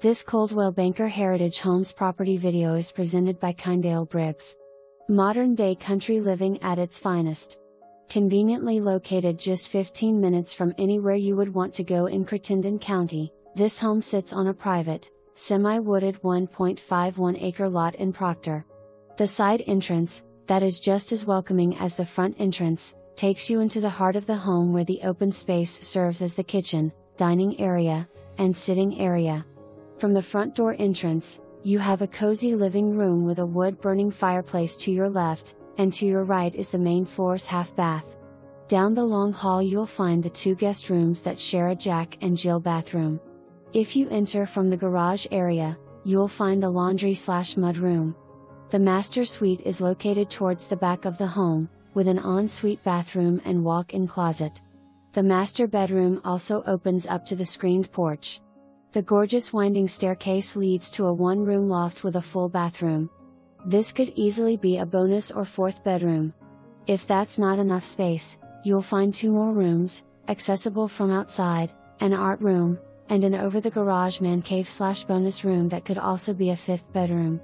This Coldwell Banker Heritage Homes property video is presented by Kindale Briggs. Modern day country living at its finest. Conveniently located just 15 minutes from anywhere you would want to go in Crittenden County, this home sits on a private, semi wooded 1.51 acre lot in Proctor. The side entrance, that is just as welcoming as the front entrance, takes you into the heart of the home where the open space serves as the kitchen, dining area, and sitting area. From the front door entrance, you have a cozy living room with a wood burning fireplace to your left, and to your right is the main floor's half bath. Down the long hall you'll find the two guest rooms that share a Jack and Jill bathroom. If you enter from the garage area, you'll find the laundry slash mud room. The master suite is located towards the back of the home, with an ensuite bathroom and walk in closet. The master bedroom also opens up to the screened porch. The gorgeous winding staircase leads to a one room loft with a full bathroom. This could easily be a bonus or fourth bedroom. If that's not enough space, you'll find two more rooms, accessible from outside, an art room, and an over the garage man cave slash bonus room that could also be a fifth bedroom.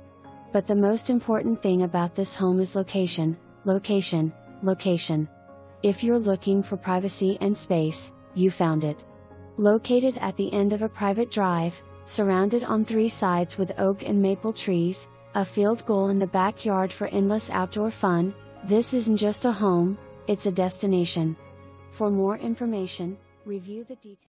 But the most important thing about this home is location, location, location. If you're looking for privacy and space, you found it. Located at the end of a private drive, surrounded on three sides with oak and maple trees, a field goal in the backyard for endless outdoor fun, this isn't just a home, it's a destination. For more information, review the details.